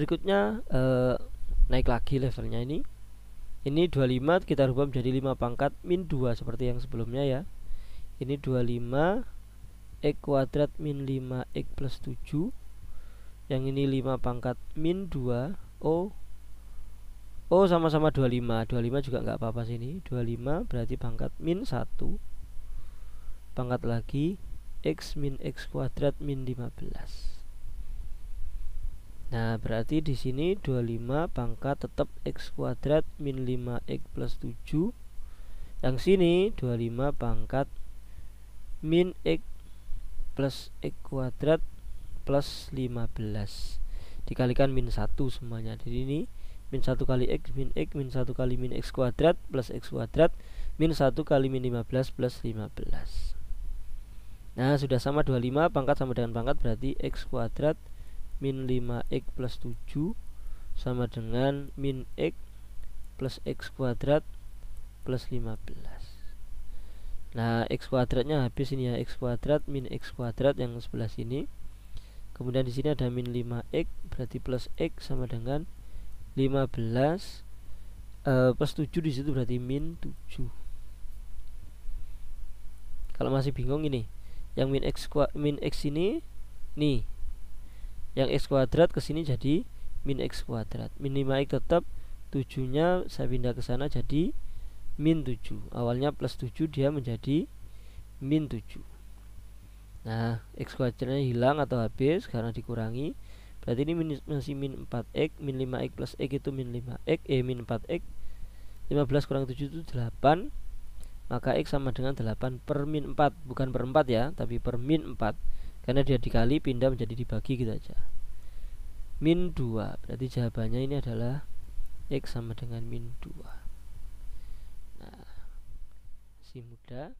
berikutnya eh, naik lagi levelnya ini. Ini 25 kita rubah menjadi 5 pangkat min 2 seperti yang sebelumnya ya. Ini 25 x kuadrat min 5x plus 7 yang ini 5 pangkat min 2 O. Oh sama-sama 25 25 juga nggak apa-apa sini 25 berarti pangkat min 1 Pangkat lagi X min X kuadrat min 15 Nah, berarti di sini 25 pangkat tetap x kuadrat min 5x plus 7. Yang sini 25 pangkat min x plus x kuadrat plus 15 dikalikan min 1 semuanya. Jadi ini min 1 kali x min x min 1 kali min x kuadrat plus x kuadrat min 1 kali min 15 plus 15. Nah, sudah sama 25 pangkat sama dengan pangkat berarti x kuadrat min 5x plus 7 sama dengan min x plus x kuadrat plus 15 Nah x kuadratnya habis ini ya x kuadrat min x kuadrat yang sebelah sini Kemudian di sini ada min 5x berarti plus x sama dengan 15 uh, plus 7 di situ berarti min 7 Kalau masih bingung ini yang min x min x ini nih yang x kuadrat ke sini jadi min x kuadrat. Min 5x tetap 7 nya saya pindah ke sana jadi min 7 awalnya plus 7 dia menjadi min 7 nah x kuadratnya hilang atau habis karena dikurangi. Berarti ini min, masih min 4x min 5x plus x itu min 5x eh min 4x 15 kurang 7 itu 8 maka x sama dengan 8 per min 4 bukan per 4 ya tapi per min 4 karena dia dikali pindah menjadi dibagi gitu aja. Min 2 berarti jawabannya ini adalah x sama dengan min 2 nah si mudah